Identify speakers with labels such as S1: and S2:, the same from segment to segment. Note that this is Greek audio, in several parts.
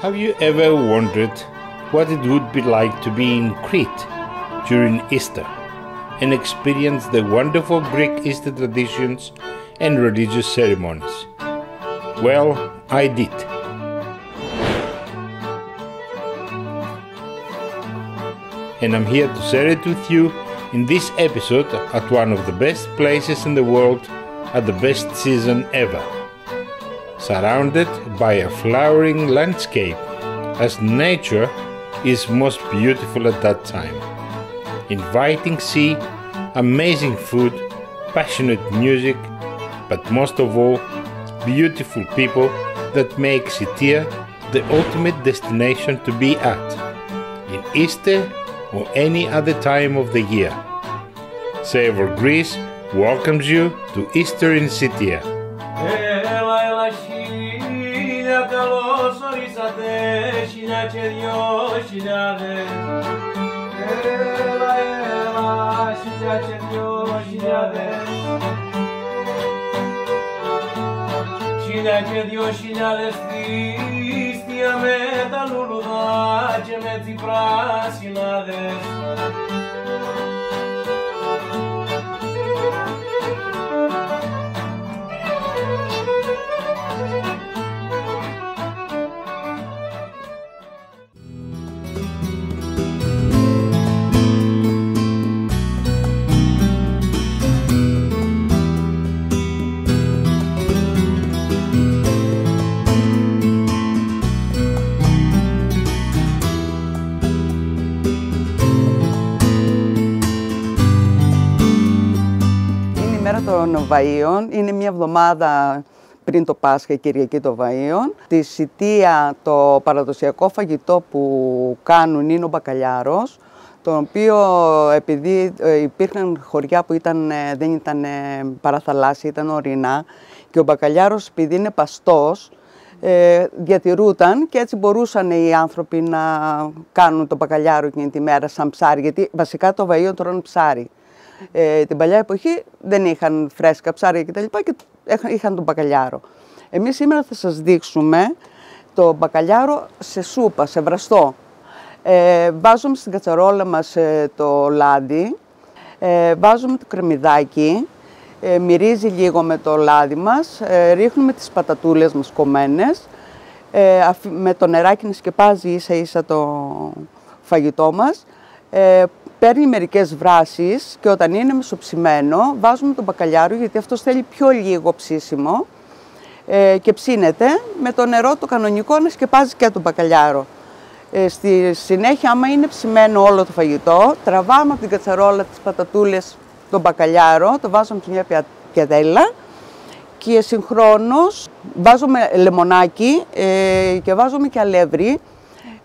S1: Have you ever wondered what it would be like to be in Crete during Easter and experience the wonderful Greek Easter traditions and religious ceremonies? Well, I did. And I'm here to share it with you in this episode at one of the best places in the world at the best season ever. Surrounded by a flowering landscape, as nature is most beautiful at that time. Inviting sea, amazing food, passionate music, but most of all, beautiful people that make Sitia the ultimate destination to be at. In Easter or any other time of the year. Savor Greece welcomes you to Easter in Sitia.
S2: Χίλια και δυο χιλιάδες. Έλα, έλα, χίλια και δυο χιλιάδες. Χίλια και δυο χιλιάδες θύστια με τα λουλουδά και με τις πράσινάδες.
S3: Είναι η μέρα των Βαΐων, είναι μια εβδομάδα πριν το Πάσχα, η Κυριακή των Βαΐων. Τη Σιτία το παραδοσιακό φαγητό που κάνουν είναι ο μπακαλιάρος, τον οποίο επειδή ε, υπήρχαν χωριά που ήταν, ε, δεν ήταν ε, παραθαλάσσια, ήταν ορεινά και ο μπακαλιάρος επειδή είναι παστός, ε, διατηρούταν και έτσι μπορούσαν οι άνθρωποι να κάνουν το μπακαλιάρο εκείνη τη μέρα σαν ψάρι, γιατί βασικά το βαΐο τρώνε ψάρι. Ε, την παλιά εποχή δεν είχαν φρέσκα ψάρια κτλ. Και, και έχ- είχαν τον μπακαλιάρο. Εμείς σήμερα θα σας δείξουμε το μπακαλιάρο σε σούπα, σε βραστό. Ε, βάζουμε στην κατσαρόλα μας ε, το λάδι, ε, βάζουμε το κρεμμυδάκι, ε, μυρίζει λίγο με το λάδι μας, ε, ρίχνουμε τις πατατούλες μας κομμένες, ε, αφ- με το νεράκι να σκεπάζει ίσα ίσα το φαγητό μας. Ε, παίρνει μερικές βράσεις και όταν είναι μεσοψημένο βάζουμε το μπακαλιάρο γιατί αυτό θέλει πιο λίγο ψήσιμο ε, και ψήνεται με το νερό το κανονικό να σκεπάζει και το μπακαλιάρο. Ε, στη συνέχεια, άμα είναι ψημένο όλο το φαγητό, τραβάμε από την κατσαρόλα τις πατατούλες το μπακαλιάρο, το βάζουμε σε μια πια- πιατέλα και συγχρόνως βάζουμε λεμονάκι ε, και βάζουμε και αλεύρι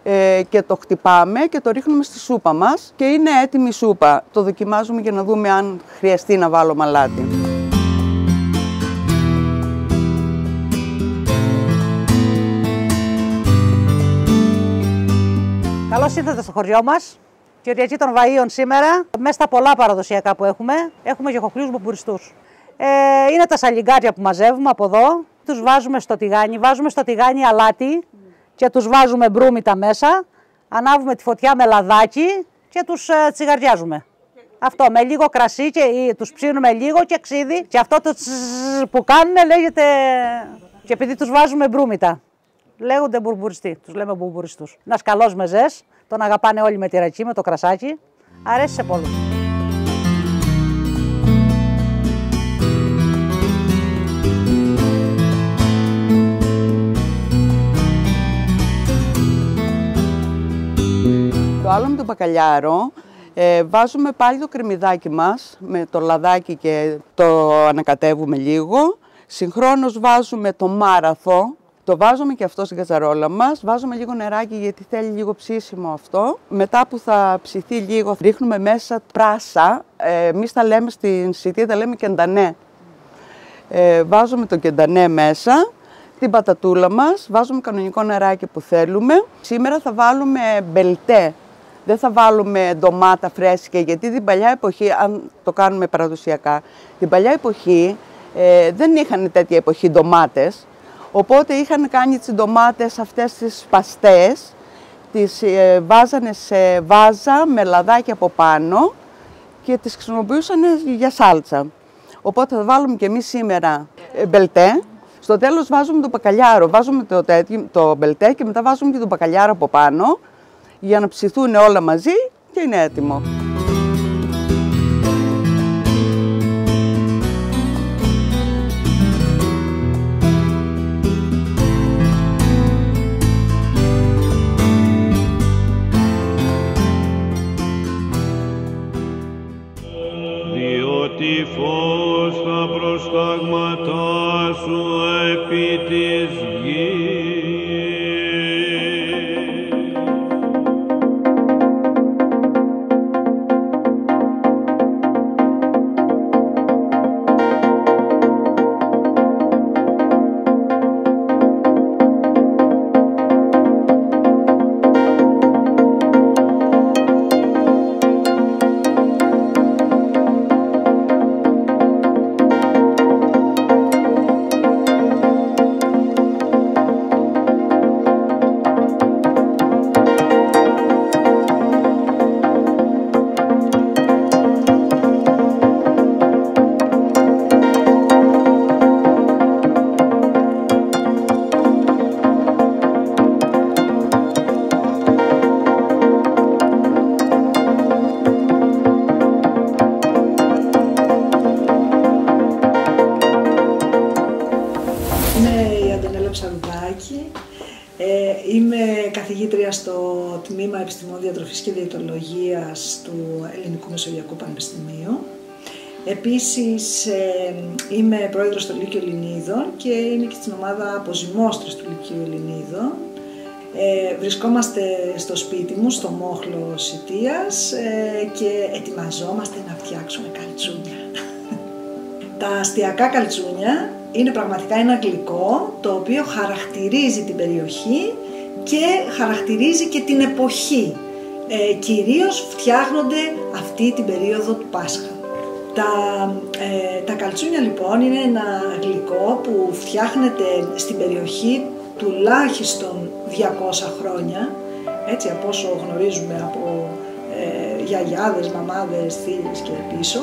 S3: ε, και το χτυπάμε και το ρίχνουμε στη σούπα μας και είναι έτοιμη η σούπα. Το δοκιμάζουμε για να δούμε αν χρειαστεί να βάλω μαλάτι.
S4: Καλώς ήρθατε στο χωριό μας. Κυριακή των Βαΐων σήμερα. Μέσα στα πολλά παραδοσιακά που έχουμε, έχουμε και χοχλιούς μπουμπουριστούς. Ε, είναι τα σαλιγκάρια που μαζεύουμε από εδώ. Τους βάζουμε στο τηγάνι. Βάζουμε στο τηγάνι αλάτι και τους βάζουμε μπρούμητα μέσα. Ανάβουμε τη φωτιά με λαδάκι και τους ε, τσιγαριάζουμε. Αυτό με λίγο κρασί και τους ψήνουμε λίγο και ξύδι. Και αυτό το τσζζζ που κάνουν λέγεται. Και επειδή τους βάζουμε μπρούμητα. Λέγονται μπουρμπουριστοί. Τους λέμε μπουρμπουριστούς. Ένας καλός μεζές. Τον αγαπάνε όλοι με τη ρακή, με το κρασάκι. Αρέσει σε πολλούς.
S3: Το άλλο με το μπακαλιάρο ε, βάζουμε πάλι το κρεμμυδάκι μας με το λαδάκι και το ανακατεύουμε λίγο. Συγχρόνως βάζουμε το μάραθο, το βάζουμε και αυτό στην κατσαρόλα μας. Βάζουμε λίγο νεράκι γιατί θέλει λίγο ψήσιμο αυτό. Μετά που θα ψηθεί λίγο ρίχνουμε μέσα πράσα. Ε, εμείς τα λέμε στην Σιτία, τα λέμε κεντανέ. Ε, βάζουμε το κεντανέ μέσα, την πατατούλα μας, βάζουμε κανονικό νεράκι που θέλουμε. Σήμερα θα βάλουμε μπελτέ, δεν θα βάλουμε ντομάτα φρέσκια, γιατί την παλιά εποχή, αν το κάνουμε παραδοσιακά, την παλιά εποχή ε, δεν είχαν τέτοια εποχή ντομάτες, Οπότε είχαν κάνει τις ντομάτες αυτές τις παστές, τις ε, βάζανε σε βάζα με λαδάκι από πάνω και τις χρησιμοποιούσαν για σάλτσα. Οπότε θα βάλουμε και εμείς σήμερα ε, μπελτέ. Στο τέλος βάζουμε το μπακαλιάρο, βάζουμε το, το μπελτέ και μετά βάζουμε και το μπακαλιάρο από πάνω για να ψηθούν όλα μαζί και είναι έτοιμο.
S5: Τμήμα Επιστημών Διατροφής και Διαιτολογίας του Ελληνικού Μεσογειακού Πανεπιστημίου. Επίσης είμαι πρόεδρος του Λύκειο Ελληνίδων και είμαι και στην ομάδα αποζημόστρες του Λυκείου Ελληνίδων. Ε, βρισκόμαστε στο σπίτι μου, στο Μόχλο Σιτίας ε, και ετοιμαζόμαστε να φτιάξουμε καλτσούνια. Τα αστιακά καλτσούνια είναι πραγματικά ένα γλυκό το οποίο χαρακτηρίζει την περιοχή και χαρακτηρίζει και την εποχή. Ε, κυρίως φτιάχνονται αυτή την περίοδο του Πάσχα. Τα, ε, τα καλτσούνια λοιπόν είναι ένα γλυκό που φτιάχνεται στην περιοχή τουλάχιστον 200 χρόνια, έτσι από όσο γνωρίζουμε από ε, γιαγιάδες, μαμάδες, θύλες και πίσω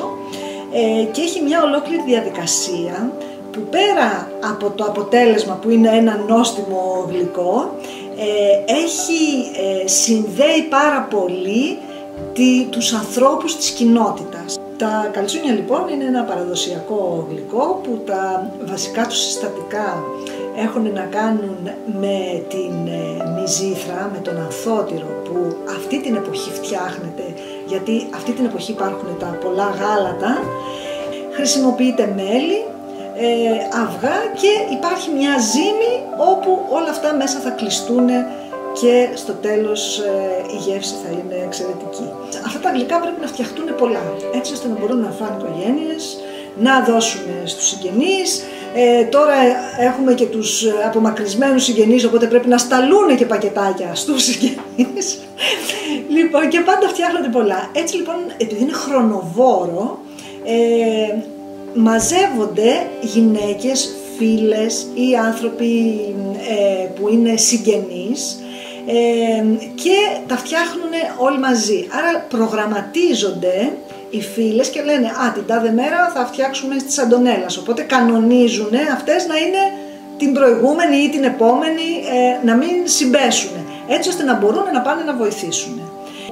S5: ε, και έχει μια ολόκληρη διαδικασία που πέρα από το αποτέλεσμα που είναι ένα νόστιμο γλυκό ε, έχει, ε, συνδέει πάρα πολύ τη, τους ανθρώπους της κοινότητας. Τα καλτσούνια λοιπόν είναι ένα παραδοσιακό γλυκό που τα βασικά τους συστατικά έχουν να κάνουν με την ε, μυζήθρα, με τον ανθότυρο που αυτή την εποχή φτιάχνεται γιατί αυτή την εποχή υπάρχουν τα πολλά γάλατα. Χρησιμοποιείται μέλι, ε, αυγά και υπάρχει μια ζύμη όπου όλα αυτά μέσα θα κλειστούν και στο τέλος ε, η γεύση θα είναι εξαιρετική. Αυτά τα γλυκά πρέπει να φτιαχτούν πολλά, έτσι ώστε να μπορούν να φάνε οικογένειες, να δώσουμε στους συγγενείς. Ε, τώρα έχουμε και τους απομακρυσμένους συγγενείς, οπότε πρέπει να σταλούν και πακετάκια στους συγγενείς. λοιπόν, και πάντα φτιάχνονται πολλά. Έτσι λοιπόν, επειδή είναι χρονοβόρο, ε, μαζεύονται γυναίκες, φίλες ή άνθρωποι ε, που είναι συγγενείς ε, και τα φτιάχνουν όλοι μαζί. Άρα προγραμματίζονται οι φίλες και λένε «Α, την τάδε μέρα θα φτιάξουμε στις Αντωνέλας». Οπότε κανονίζουν αυτές να είναι την προηγούμενη ή την επόμενη, ε, να μην συμπέσουν, έτσι ώστε να μπορούν να πάνε να βοηθήσουν.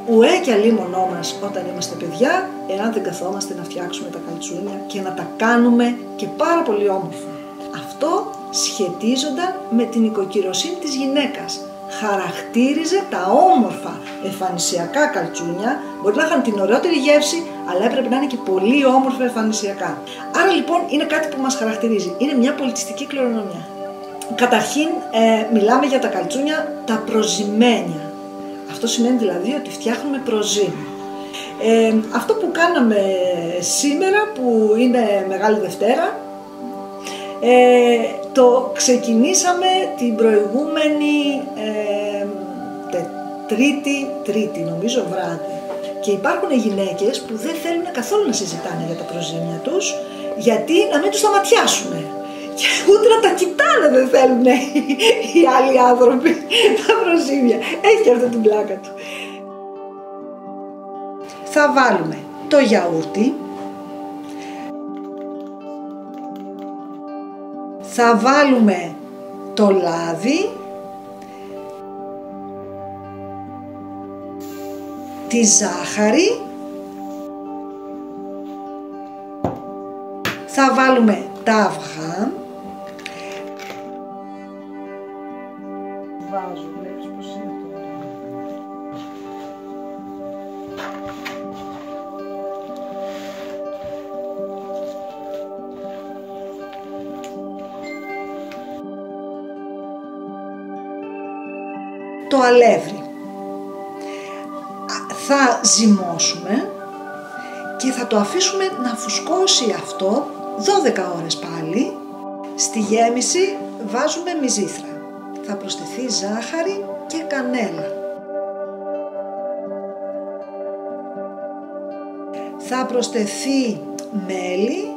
S5: Ουέ και αλίμονό μας όταν είμαστε παιδιά, εάν δεν καθόμαστε να φτιάξουμε τα καλτσούνια και να τα κάνουμε και πάρα πολύ όμορφα. Αυτό σχετίζονταν με την οικοκυροσύνη της γυναίκας. Χαρακτήριζε τα όμορφα εμφανισιακά καλτσούνια, μπορεί να είχαν την ωραιότερη γεύση, αλλά έπρεπε να είναι και πολύ όμορφα εμφανισιακά. Άρα λοιπόν είναι κάτι που μας χαρακτηρίζει. Είναι μια πολιτιστική κληρονομιά. Καταρχήν ε, μιλάμε για τα καλτσούνια τα προζημένια αυτό σημαίνει δηλαδή ότι φτιάχνουμε προζύμι. Ε, αυτό που κάναμε σήμερα που είναι Μεγάλη Δευτέρα ε, το ξεκινήσαμε την προηγούμενη ε, τρίτη, τρίτη νομίζω βράδυ και υπάρχουν γυναίκες που δεν θέλουν καθόλου να συζητάνε για τα προζύμια τους γιατί να μην τους σταματιάσουν Και ούτε να τα κοιτάνε δεν θέλουν οι άλλοι άνθρωποι τα προσήμια. Έχει και αυτό την πλάκα του. Θα βάλουμε το γιαούρτι. Θα βάλουμε το λάδι. Τη ζάχαρη. Θα βάλουμε τα αυγά. Αλεύρι. Α, Θα ζυμώσουμε και θα το αφήσουμε να φουσκώσει αυτό 12 ώρες πάλι. Στη γέμιση βάζουμε μυζήθρα. Θα προσθεθεί ζάχαρη και κανέλα. Θα προσθεθεί μέλι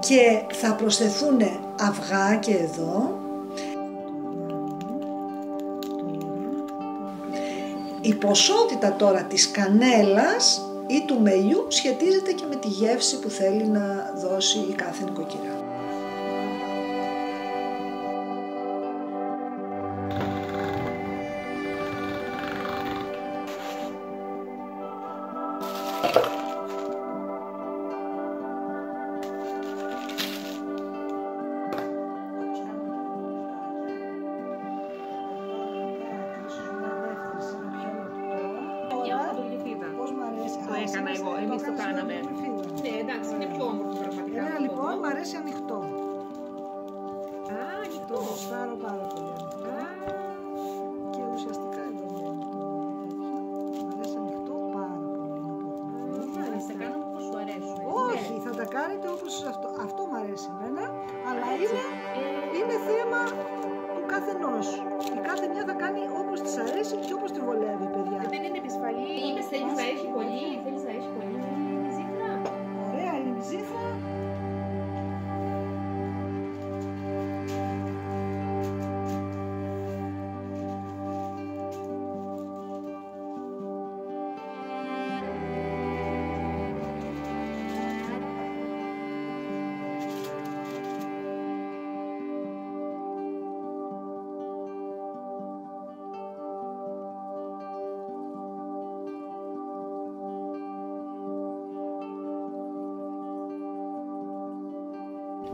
S5: και θα προσθεθούν αυγά και εδώ Η ποσότητα τώρα της κανέλας ή του μελιού σχετίζεται και με τη γεύση που θέλει να δώσει η κάθε νοικοκυρά.
S6: Έκανα εγώ, εμείς το κάναμε. Ναι, εντάξει, είναι πιο όμορφο πραγματικά.
S5: Εμένα
S6: αυτό
S5: λοιπόν
S6: εδώ.
S5: μ' αρέσει ανοιχτό.
S6: Α,
S5: Το
S6: ανοιχτό.
S5: γουστάρω πάρα πολύ ανοιχτό.
S6: Α,
S5: Και ουσιαστικά εδώ μένει το τέτοιο. Μ' αρέσει ανοιχτό πάρα πολύ. να πω την αλήθεια.
S6: Μάλιστα, κάναμε όπως σου αρέσουν.
S5: Όχι, θα τα κάνετε όπως αυτό. Αυτό μ' αρέσει εμένα, αλλά είναι,
S6: Ε,
S5: είναι θέμα του καθενός.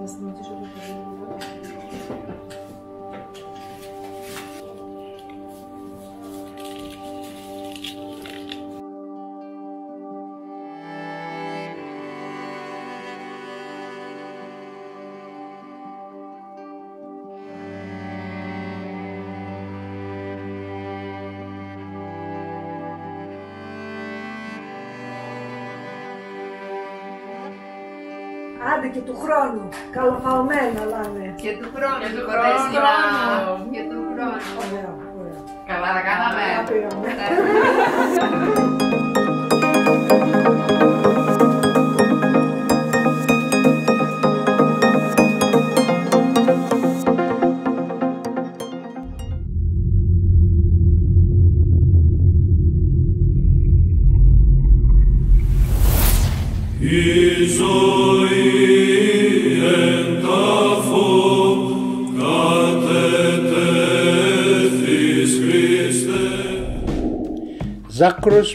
S6: Να σταματήσω λίγο.
S5: Του χρόνου. Καλοφαωμένα λάνε.
S7: Και του χρόνου,
S6: Και του
S7: του
S6: χρόνου.
S7: Κοντέσινα. Και του χρόνου.
S5: Ωραία, ωραία.
S7: Καλά τα κάναμε.
S5: Τα πήραμε.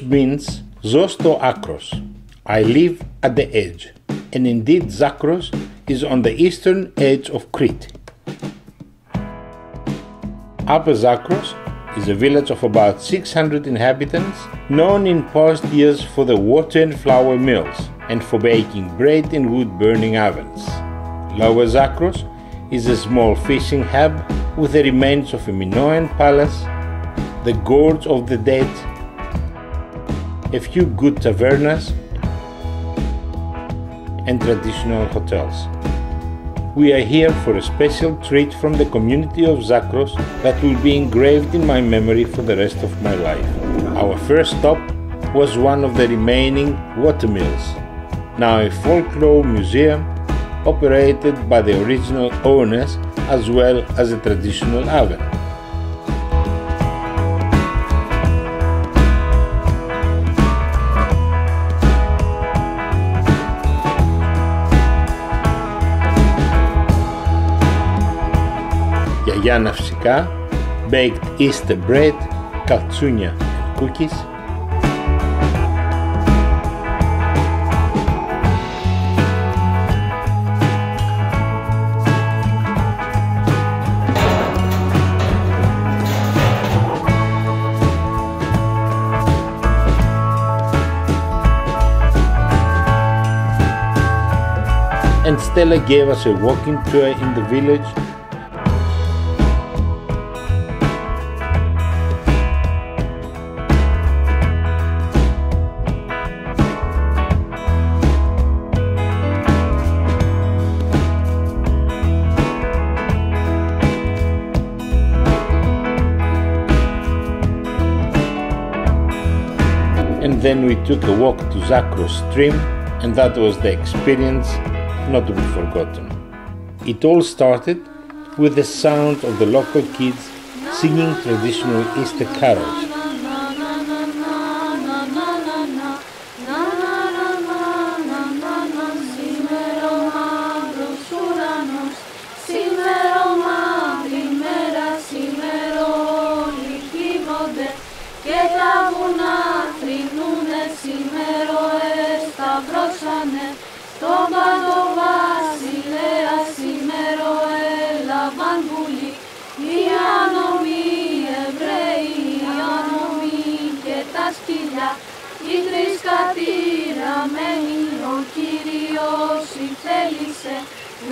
S1: Means Zosto Akros. I live at the edge. And indeed, Zakros is on the eastern edge of Crete. Upper Zakros is a village of about 600 inhabitants, known in past years for the water and flour mills and for baking bread in wood burning ovens. Lower Zakros is a small fishing hub with the remains of a Minoan palace, the Gorge of the Dead, a few good tavernas, and traditional hotels. We are here for a special treat from the community of Zakros that will be engraved in my memory for the rest of my life. Our first stop was one of the remaining watermills. now a folklore museum operated by the original owners as well as a traditional oven. Ayana Fsika, baked Easter bread, kaltsunia and cookies, and Stella gave us a walking tour in the village. And then we took a walk to Zakros stream and that was the experience not to be forgotten. It all started with the sound of the local kids singing traditional Easter carols.
S8: τρεις κατηραμένοι ο Κύριος ηθέλησε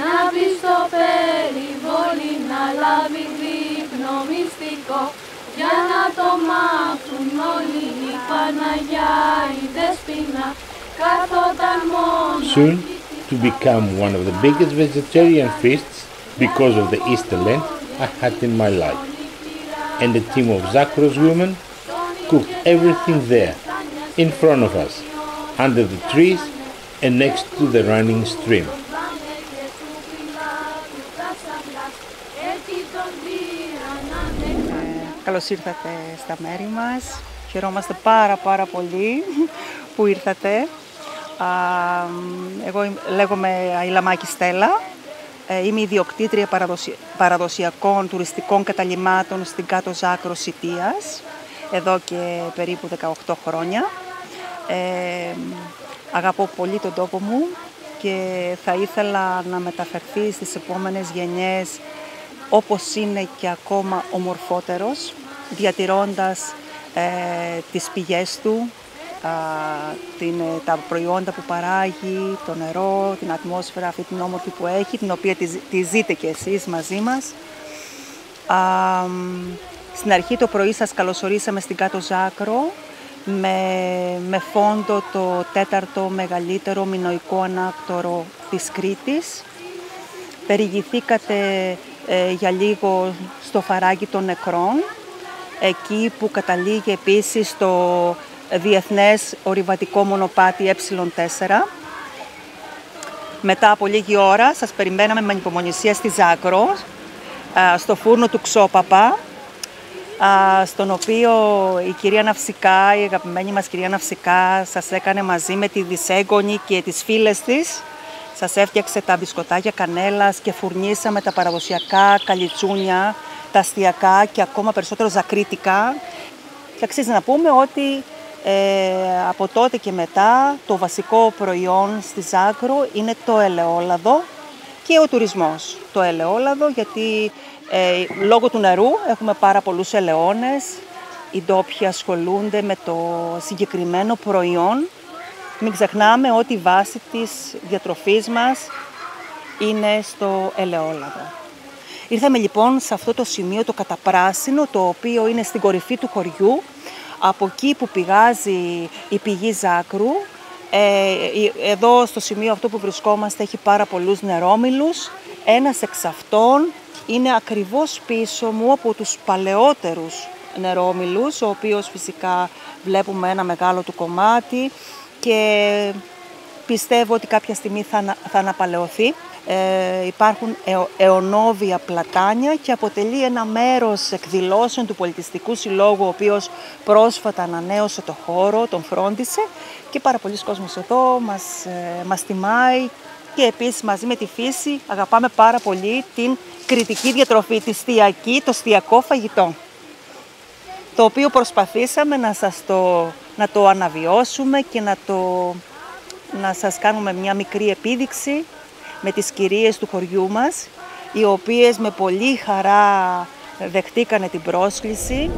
S8: να μπει στο περιβόλι να λάβει δείπνο μυστικό για να το μάθουν όλοι η Παναγιά η Δεσποινα καθόταν μόνο
S1: Soon to become one of the biggest vegetarian feasts because of the Easter Lent I had in my life. And a team of Zakros women cooked everything there, in front of us, under the trees and next to the running stream.
S9: Καλώς ήρθατε στα μέρη μας. Χαιρόμαστε πάρα πάρα πολύ που ήρθατε. Α, Εγώ είμαι- λέγομαι Αϊλαμάκη Στέλλα. Ε, Είμαι ιδιοκτήτρια παραδοσια- παραδοσιακών τουριστικών καταλυμάτων στην κάτω Ζάκρο Σιτίας, εδώ και περίπου 18 χρόνια. Ε, αγαπώ πολύ τον τόπο μου και θα ήθελα να μεταφερθεί στις επόμενες γενιές όπως είναι και ακόμα ομορφότερος, διατηρώντας ε, τις πηγές του, α, την, ε, τα προϊόντα που παράγει, το νερό, την ατμόσφαιρα αυτή την όμορφη που έχει, την οποία τη, ζη- τη ζείτε και εσείς μαζί μας. Α, μ, στην αρχή το πρωί σας καλωσορίσαμε στην Κάτω Ζάκρο με, με φόντο το τέταρτο μεγαλύτερο μινοϊκό ανάκτορο της Κρήτης. Περιηγηθήκατε ε, για λίγο στο φαράγγι των νεκρών, εκεί που καταλήγει επίσης το Διεθνές Ορειβατικό Μονοπάτι Ε4. Μετά από λίγη ώρα σας περιμέναμε με ανυπομονησία στη Ζάκρο, α, στο φούρνο του Ξόπαπα, α, στον οποίο η κυρία Ναυσικά, η αγαπημένη μας κυρία Ναυσικά, σας έκανε μαζί με τη Δυσέγγονη και τις φίλες της. Σας έφτιαξε τα μπισκοτάκια κανέλας και φουρνίσαμε τα παραδοσιακά καλιτσούνια, τα αστιακά και ακόμα περισσότερο ζακρίτικα. Και αξίζει να πούμε ότι ε, από τότε και μετά το βασικό προϊόν στη Ζάκρο είναι το ελαιόλαδο και ο τουρισμός. Το ελαιόλαδο γιατί ε, λόγω του νερού έχουμε πάρα πολλούς ελαιώνες. Οι ντόπιοι ασχολούνται με το συγκεκριμένο προϊόν. Μην ξεχνάμε ότι η βάση της διατροφής μας είναι στο ελαιόλαδο. Ήρθαμε λοιπόν σε αυτό το σημείο το καταπράσινο, το οποίο είναι στην κορυφή του χωριού, από εκεί που πηγάζει η πηγή Ζάκρου. Ε, ε, εδώ στο σημείο αυτό που βρισκόμαστε έχει πάρα πολλούς νερόμιλους. Ένας εξ αυτών είναι ακριβώς πίσω μου από τους παλαιότερους νερόμιλους, ο οποίος φυσικά βλέπουμε ένα μεγάλο του κομμάτι και πιστεύω ότι κάποια στιγμή θα, ανα- θα αναπαλαιωθεί. Ε, υπάρχουν αιω- αιωνόβια πλατάνια και αποτελεί ένα μέρος εκδηλώσεων του Πολιτιστικού Συλλόγου, ο οποίος πρόσφατα ανανέωσε το χώρο, τον φρόντισε και πάρα πολλοί κόσμος εδώ μας, ε, μας τιμάει και επίσης μαζί με τη φύση αγαπάμε πάρα πολύ την κριτική διατροφή, τη στιακή, το στιακό φαγητό το οποίο προσπαθήσαμε να, σας το, να το αναβιώσουμε και να, το, να σας κάνουμε μια μικρή επίδειξη με τις κυρίες του χωριού μας, οι οποίες με πολύ χαρά δεχτήκανε την πρόσκληση.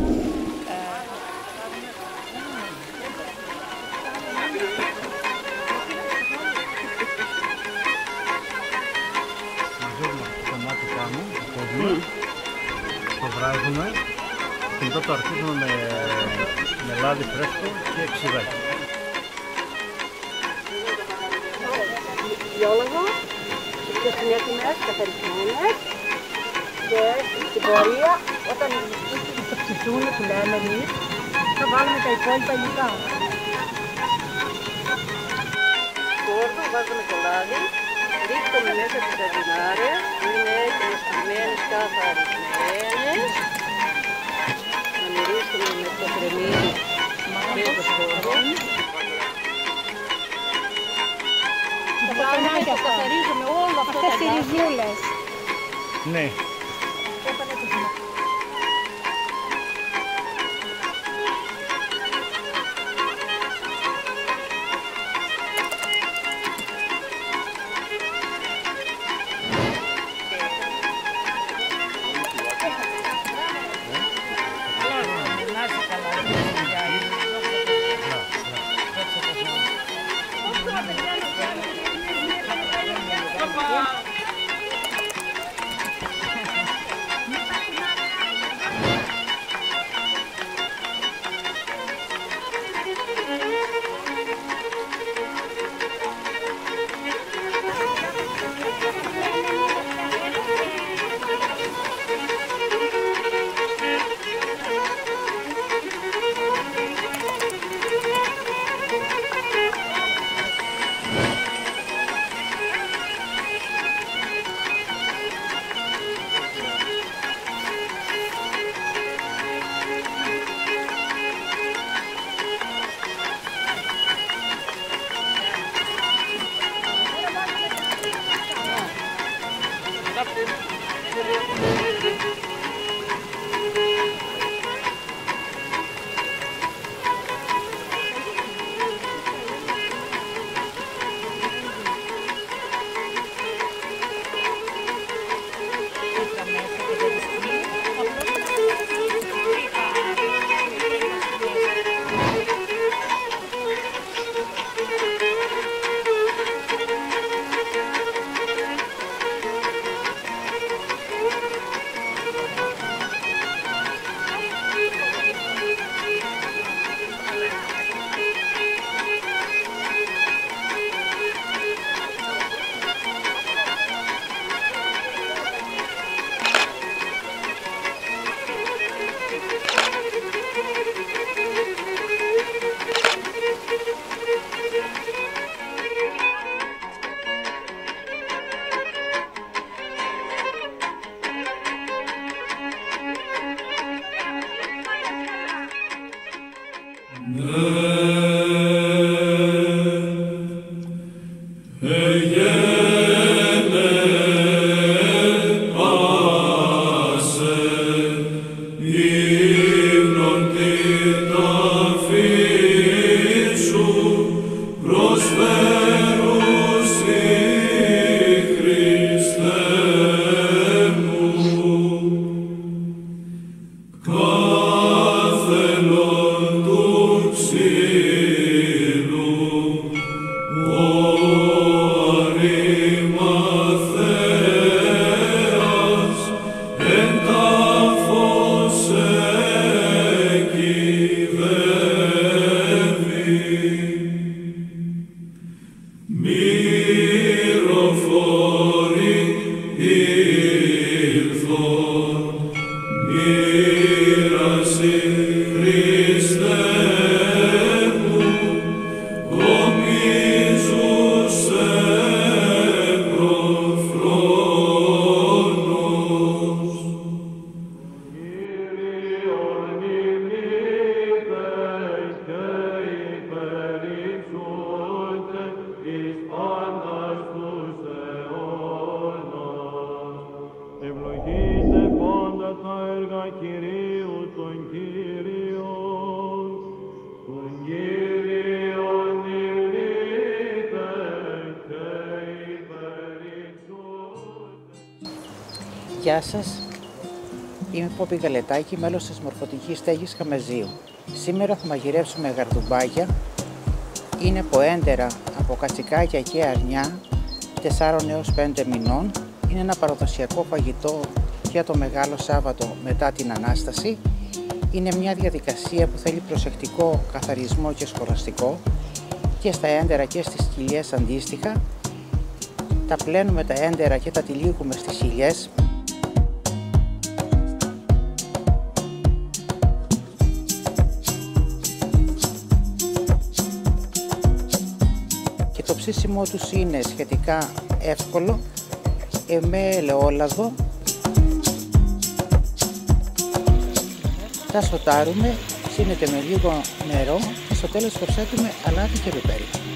S10: Το κόβουμε, το βράζουμε και μετά το αρχίζουμε με, με λάδι φρέσκο και ξηδάκι.
S11: βιόλογο, και είναι έτοιμες, καθαρισμένες και στην πορεία όταν θα ψηθούν που λέμε εμείς θα βάλουμε τα υπόλοιπα υλικά. Κόρδο, βάζουμε το λάδι, ρίχνουμε μέσα τις σαρδινάρες που είναι έτοιμες, κρυμμένες, καθαρισμένες. Να μυρίσουμε με το κρεμμύδι και το σκόρδο.
S8: Βάλουμε και καθαρίζουμε όλο αυτό
S11: Αυτές
S8: το
S11: οι
S8: δάχτυλο.
S11: ριζούλες.
S10: Ναι.
S12: Σας. Είμαι Πόπη Γαλετάκη, μέλος της Μορφωτικής Στέγης Καμεζίου. Σήμερα θα μαγειρεύσουμε γαρδουμπάκια. Είναι ποέντερα από κατσικάκια και αρνιά 4 έως 5 μηνών. Είναι ένα παραδοσιακό φαγητό για το Μεγάλο Σάββατο μετά την Ανάσταση. Είναι μια διαδικασία που θέλει προσεκτικό καθαρισμό και σχολαστικό και στα έντερα και στις κοιλιές αντίστοιχα. Τα πλένουμε τα έντερα και τα τυλίγουμε στις χιλιές ψήσιμό τους είναι σχετικά εύκολο ε, με ελαιόλαδο τα σοτάρουμε, ψήνεται με λίγο νερό και στο τέλος προσθέτουμε αλάτι και πιπέρι.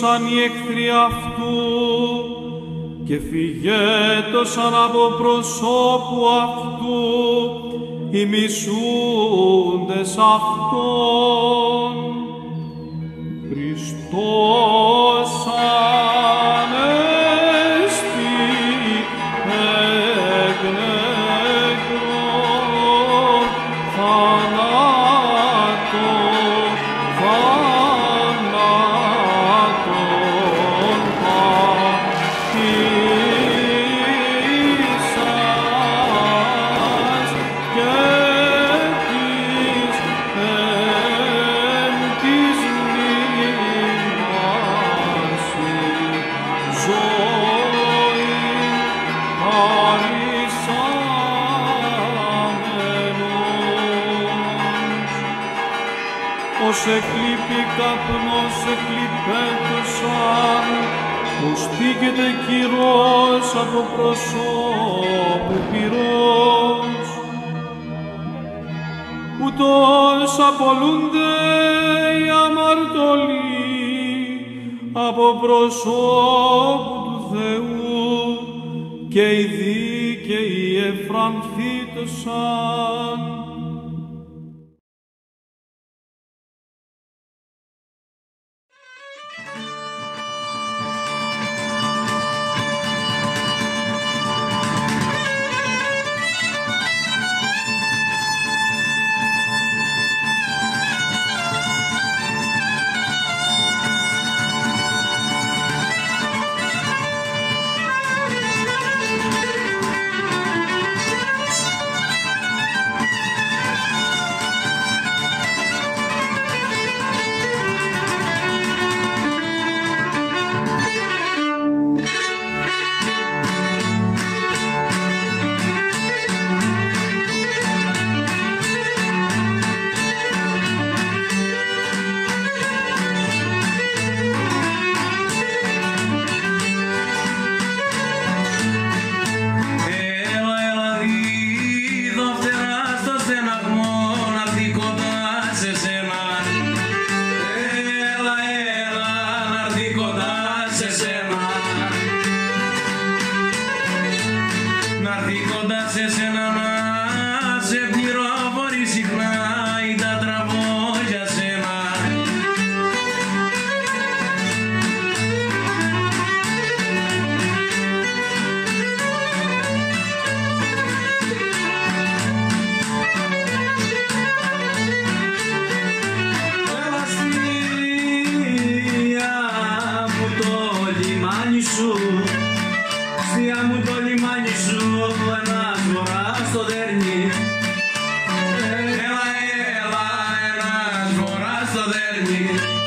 S13: Διασκορπιστήτωσαν οι εχθροί αυτού και φυγέτωσαν από προσώπου αυτού οι μισούντες από προσώπου του Θεού και οι δίκαιοι εφρανθήτωσαν
S2: στο